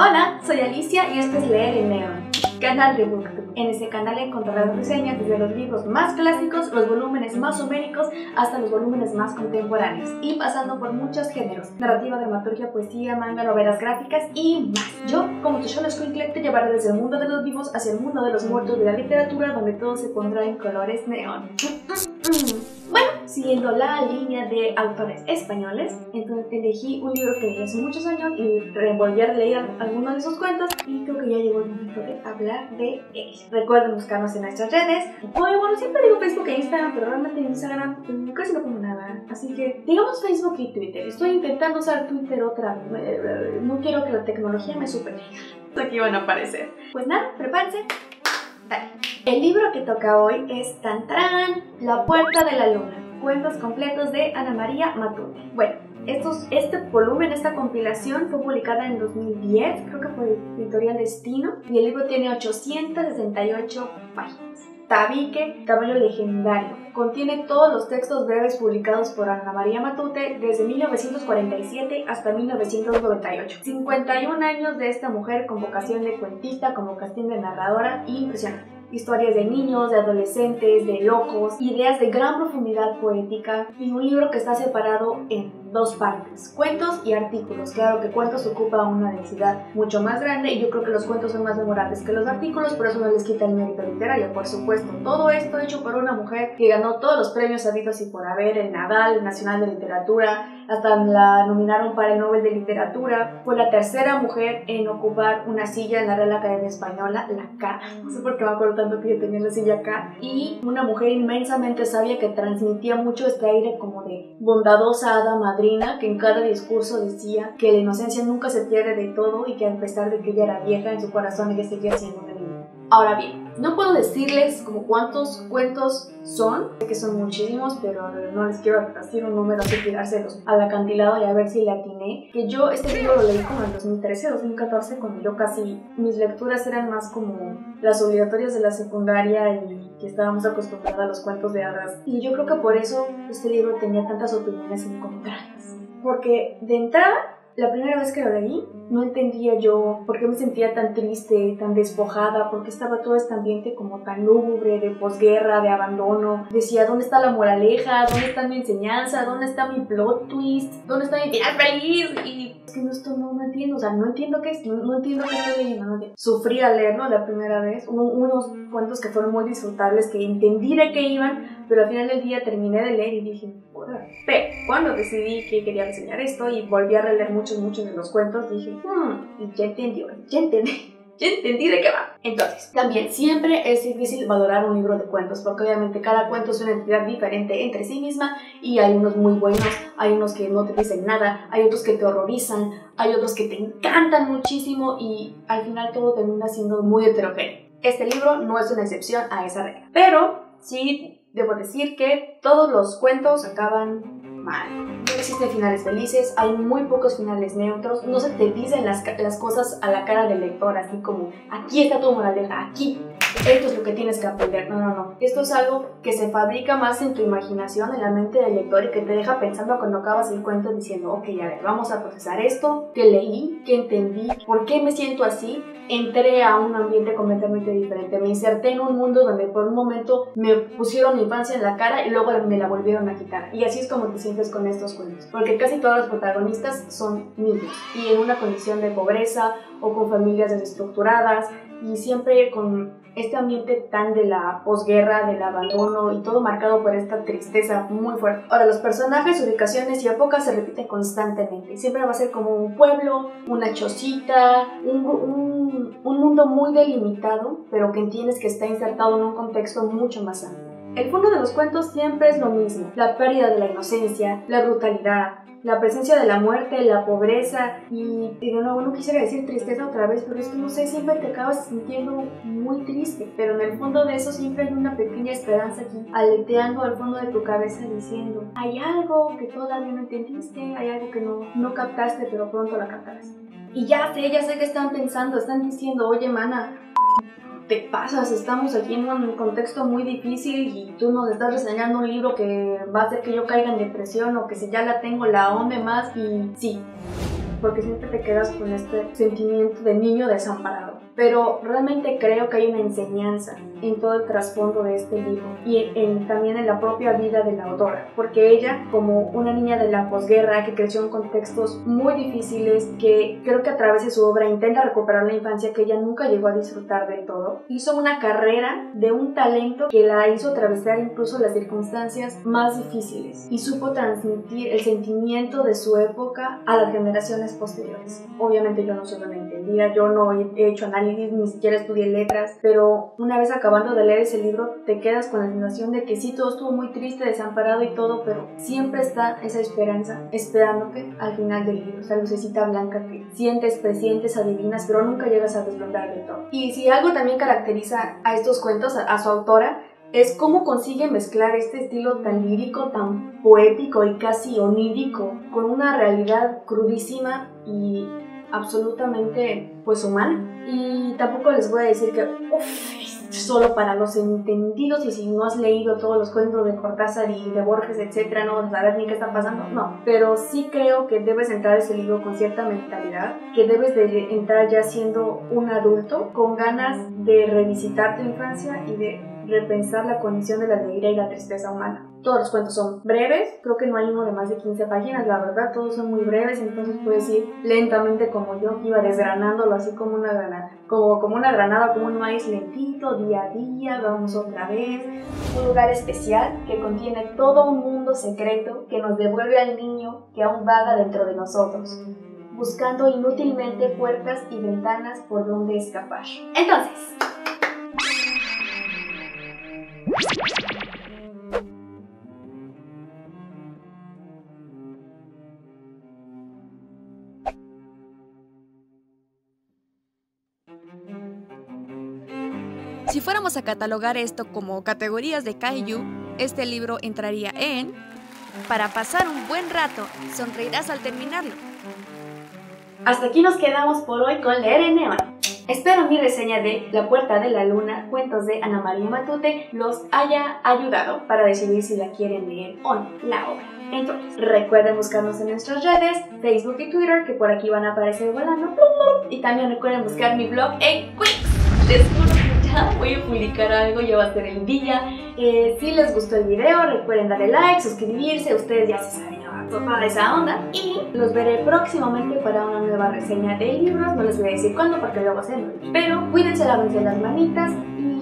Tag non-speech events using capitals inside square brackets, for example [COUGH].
Hola, soy Alicia y esto es Leer en Neon, canal de Booktube. En este canal encontrarás reseñas desde los libros más clásicos, los volúmenes más homéricos, hasta los volúmenes más contemporáneos, y pasando por muchos géneros, narrativa, dramaturgia, poesía, manga, novelas gráficas y más. Yo, como show Squinkle, te llevaré desde el mundo de los vivos hacia el mundo de los muertos de la literatura, donde todo se pondrá en colores neón. Bueno, siguiendo la línea de autores españoles, entonces elegí un libro que leí hace muchos años y volví a leer algunos de sus cuentos y creo que ya llegó el momento de hablar de él. Recuerden buscarnos en nuestras redes. Oye, bueno, siempre digo Facebook e Instagram, pero realmente en Instagram casi no pongo nada. Así que digamos Facebook y Twitter. Estoy intentando usar Twitter otra vez. No quiero que la tecnología me supere. Aquí van a aparecer. Pues nada, prepárense. El libro que toca hoy es Tantrán, La Puerta de la Luna, cuentos completos de Ana María Matute. Bueno, estos, este volumen, esta compilación fue publicada en 2010, creo que fue Editorial Destino, y el libro tiene 868 páginas. Tabique, Caballo Legendario. Contiene todos los textos breves publicados por Ana María Matute desde 1947 hasta 1998. 51 años de esta mujer con vocación de cuentista, con vocación de narradora, impresionante historias de niños, de adolescentes, de locos, ideas de gran profundidad poética y un libro que está separado en dos partes, cuentos y artículos. Claro que cuentos ocupa una densidad mucho más grande y yo creo que los cuentos son más memorables que los artículos, pero eso no les quita el mérito literario, por supuesto. Todo esto hecho por una mujer que ganó todos los premios habidos y por haber, el Nadal, el Nacional de Literatura, hasta la nominaron para el Nobel de Literatura. Fue la tercera mujer en ocupar una silla en la Real Academia Española, la cara. No sé por qué me acuerdo tanto que yo tenía la silla acá. Y una mujer inmensamente sabia que transmitía mucho este aire como de bondadosa hada madrina que en cada discurso decía que la inocencia nunca se pierde de todo y que a pesar de que ella era vieja en su corazón ella seguía siendo una niña. Ahora bien, no puedo decirles como cuántos cuentos son, sé que son muchísimos, pero no les quiero decir un número así tirárselos al acantilado y a ver si le atiné. Que yo este libro lo leí como en 2013, 2014, cuando yo casi mis lecturas eran más como las obligatorias de la secundaria y que estábamos acostumbrados a los cuentos de hadas. Y yo creo que por eso este libro tenía tantas opiniones encontradas. Porque de entrada la primera vez que lo leí, no entendía yo por qué me sentía tan triste, tan despojada, por qué estaba todo este ambiente como tan lúgubre, de posguerra, de abandono. Decía, ¿dónde está la moraleja? ¿Dónde está mi enseñanza? ¿Dónde está mi plot twist? ¿Dónde está mi final feliz? Y es que no, esto no, entiendo, o sea, no entiendo qué es, no, entiendo qué estoy leyendo. No Sufrí al leerlo la primera vez, unos cuentos que fueron muy disfrutables, que entendí de qué iban, pero al final del día terminé de leer y dije, pero cuando decidí que quería enseñar esto y volví a releer muchos, muchos de los cuentos, dije, hmm, y ya entendí, ya entendí. [LAUGHS] Ya entendí de qué va. Entonces, también siempre es difícil valorar un libro de cuentos porque obviamente cada cuento es una entidad diferente entre sí misma y hay unos muy buenos, hay unos que no te dicen nada, hay otros que te horrorizan, hay otros que te encantan muchísimo y al final todo termina siendo muy heterogéneo. Este libro no es una excepción a esa regla, pero sí Debo decir que todos los cuentos acaban mal. No existen finales felices, hay muy pocos finales neutros, no se te dicen las, las cosas a la cara del lector, así como, aquí está tu moraleja, aquí, esto es lo que tienes que aprender. No, no, no. Esto es algo que se fabrica más en tu imaginación, en la mente del lector y que te deja pensando cuando acabas el cuento diciendo, ok, a ver, vamos a procesar esto, que leí, que entendí, por qué me siento así. Entré a un ambiente completamente diferente. Me inserté en un mundo donde por un momento me pusieron mi infancia en la cara y luego me la volvieron a quitar. Y así es como te sientes con estos cuentos. Porque casi todos los protagonistas son niños y en una condición de pobreza o con familias desestructuradas y siempre con este ambiente tan de la posguerra, del abandono y todo marcado por esta tristeza muy fuerte. Ahora, los personajes, ubicaciones y épocas se repiten constantemente. Siempre va a ser como un pueblo, una chocita, un, un, un mundo muy delimitado, pero que entiendes que está insertado en un contexto mucho más amplio. El fondo de los cuentos siempre es lo mismo, la pérdida de la inocencia, la brutalidad, la presencia de la muerte, la pobreza y, de nuevo no quisiera decir tristeza otra vez, pero es que no sé, siempre te acabas sintiendo muy triste, pero en el fondo de eso siempre hay una pequeña esperanza aquí, aleteando al fondo de tu cabeza diciendo, hay algo que todavía no entendiste, hay algo que no, no captaste, pero pronto la captarás. Y ya sé, ya sé que están pensando, están diciendo, oye, mana, te pasas, estamos aquí en un contexto muy difícil y tú nos estás reseñando un libro que va a hacer que yo caiga en depresión o que si ya la tengo la onde más y sí. Porque siempre te quedas con este sentimiento de niño desamparado. Pero realmente creo que hay una enseñanza en todo el trasfondo de este libro y en, también en la propia vida de la autora, porque ella, como una niña de la posguerra que creció en contextos muy difíciles, que creo que a través de su obra intenta recuperar la infancia que ella nunca llegó a disfrutar del todo, hizo una carrera de un talento que la hizo atravesar incluso las circunstancias más difíciles y supo transmitir el sentimiento de su época a las generaciones posteriores. Obviamente yo no soy una entendida, yo no he hecho análisis, ni siquiera estudié letras, pero una vez acabando de leer ese libro te quedas con la sensación de que sí, todo estuvo muy triste, desamparado y todo, pero siempre está esa esperanza esperándote al final del libro, esa lucecita blanca que sientes, presientes, adivinas, pero nunca llegas a deslumbrar de todo. Y si algo también caracteriza a estos cuentos, a su autora, es cómo consigue mezclar este estilo tan lírico, tan poético y casi onírico con una realidad crudísima y absolutamente pues humana. Y tampoco les voy a decir que es solo para los entendidos y si no has leído todos los cuentos de Cortázar y de Borges, etcétera, no vas a saber ni qué está pasando. No, pero sí creo que debes entrar a ese libro con cierta mentalidad, que debes de entrar ya siendo un adulto con ganas de revisitar tu infancia y de repensar la condición de la alegría y la tristeza humana. Todos los cuentos son breves, creo que no hay uno de más de 15 páginas, la verdad, todos son muy breves, entonces puedes ir lentamente como yo, iba desgranándolo así como una granada, como, como una granada, como un maíz lentito, día a día, vamos otra vez. Un lugar especial que contiene todo un mundo secreto que nos devuelve al niño que aún vaga dentro de nosotros buscando inútilmente puertas y ventanas por donde escapar. Entonces, Si fuéramos a catalogar esto como categorías de Kaiju, este libro entraría en Para pasar un buen rato, sonreirás al terminarlo. Hasta aquí nos quedamos por hoy con Leer en Neon. Espero mi reseña de La Puerta de la Luna, cuentos de Ana María Matute, los haya ayudado para decidir si la quieren leer o no la obra. Entonces, recuerden buscarnos en nuestras redes, Facebook y Twitter, que por aquí van a aparecer volando. Y también recuerden buscar mi blog en Quicks. [LAUGHS] voy a publicar algo, ya va a ser el día. Eh, si les gustó el video, recuerden darle like, suscribirse, ustedes ya se saben toda esa onda. Y los veré próximamente para una nueva reseña de libros, no les voy a decir cuándo porque luego se Pero cuídense, lávense las manitas y